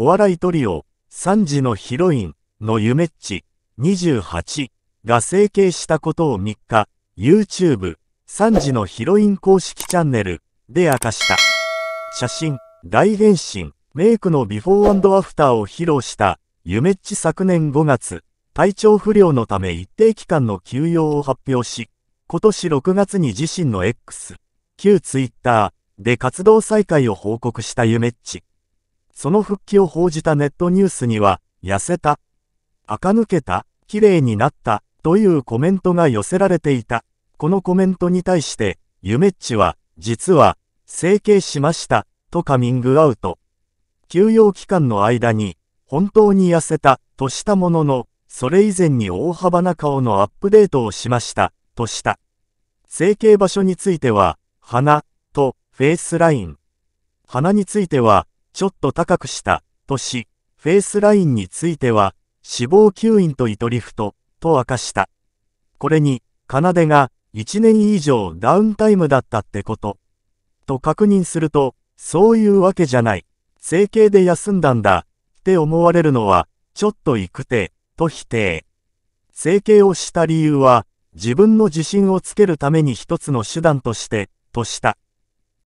お笑いトリオ、3時のヒロインのゆめっち、28が整形したことを3日、YouTube、3時のヒロイン公式チャンネルで明かした。写真、大変身、メイクのビフォーアフターを披露したゆめっち昨年5月、体調不良のため一定期間の休養を発表し、今年6月に自身の X、旧 Twitter で活動再開を報告したゆめっち。その復帰を報じたネットニュースには、痩せた、垢抜けた、綺麗になった、というコメントが寄せられていた。このコメントに対して、ゆめっちは、実は、整形しました、とカミングアウト。休養期間の間に、本当に痩せた、としたものの、それ以前に大幅な顔のアップデートをしました、とした。整形場所については、鼻、と、フェイスライン。鼻については、ちょっと高くした、とし、フェイスラインについては、死亡吸引と糸リフト、と明かした。これに、奏が、1年以上ダウンタイムだったってこと。と確認すると、そういうわけじゃない。整形で休んだんだ、って思われるのは、ちょっと行くて、と否定。整形をした理由は、自分の自信をつけるために一つの手段として、とした。